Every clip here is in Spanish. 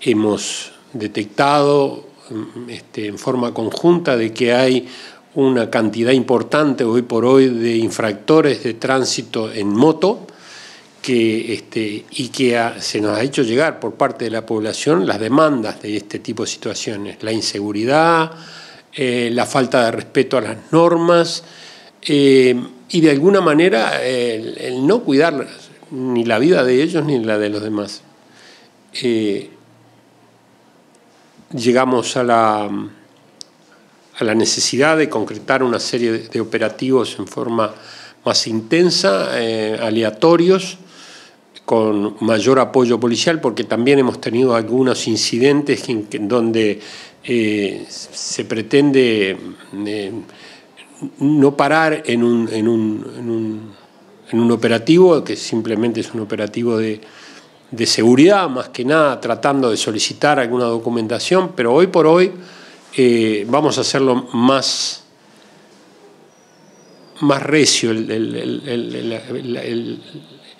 hemos detectado este, en forma conjunta de que hay una cantidad importante hoy por hoy de infractores de tránsito en moto que, este, y que se nos ha hecho llegar por parte de la población las demandas de este tipo de situaciones, la inseguridad, eh, la falta de respeto a las normas eh, y de alguna manera el, no cuidar ni la vida de ellos ni la de los demás. Eh, llegamos a la, a la necesidad de concretar una serie de operativos en forma más intensa, aleatorios, con mayor apoyo policial, porque también hemos tenido algunos incidentes en, donde eh, se pretende eh, no parar en un, en, un, en, un, operativo, que simplemente es un operativo de, de seguridad, más que nada tratando de solicitar alguna documentación, pero hoy por hoy eh, vamos a hacerlo más más recio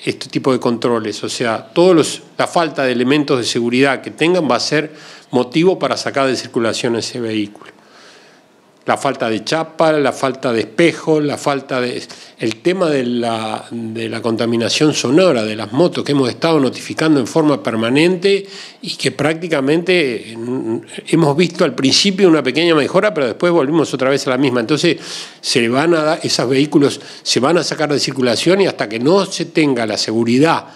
este tipo de controles. O sea, todos la falta de elementos de seguridad que tengan va a ser motivo para sacar de circulación ese vehículo la falta de chapa, la falta de espejo, la falta de... El tema de la, de la contaminación sonora de las motos que hemos estado notificando en forma permanente y que prácticamente hemos visto al principio una pequeña mejora, pero después volvimos otra vez a la misma. Entonces, se van a esos vehículos se van a sacar de circulación y hasta que no se tenga la seguridad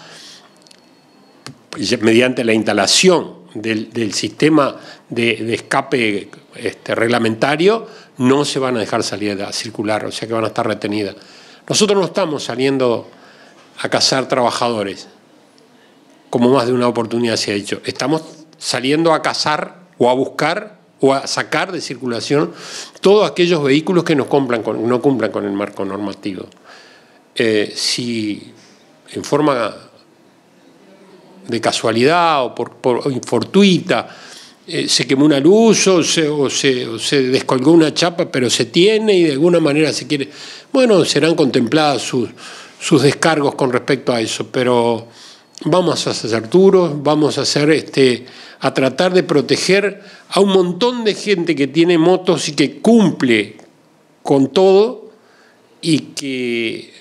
mediante la instalación del, sistema de, escape este, reglamentario, no se van a dejar salir a circular, o sea que van a estar retenidas. Nosotros no estamos saliendo a cazar trabajadores, como más de una oportunidad se ha dicho. Estamos saliendo a cazar o a buscar o a sacar de circulación todos aquellos vehículos que no cumplan con, no cumplan con el marco normativo. Eh, si en forma de casualidad o por, por eh, se quemó una luz o se, descolgó una chapa, pero se tiene y de alguna manera se quiere. Bueno, serán contempladas sus, sus descargos con respecto a eso, pero vamos a ser duros, vamos a hacer este, a tratar de proteger a un montón de gente que tiene motos y que cumple con todo y que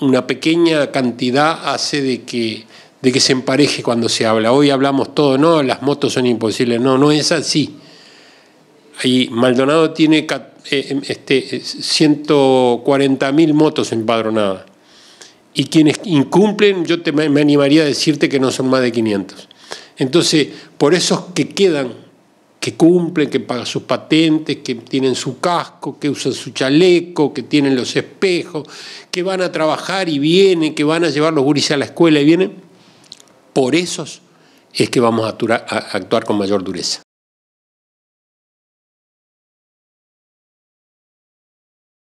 una pequeña cantidad hace de que de que se empareje cuando se habla. Hoy hablamos todo, no, las motos son imposibles. No, no es así. Ahí Maldonado tiene eh, este, 140.000 motos empadronadas. Y quienes incumplen, yo te, me animaría a decirte que no son más de 500. Entonces, por esos que quedan, que cumplen, que pagan sus patentes, que tienen su casco, que usan su chaleco, que tienen los espejos, que van a trabajar y vienen, que van a llevar los gurises a la escuela y vienen, por esos es que vamos a actuar con mayor dureza.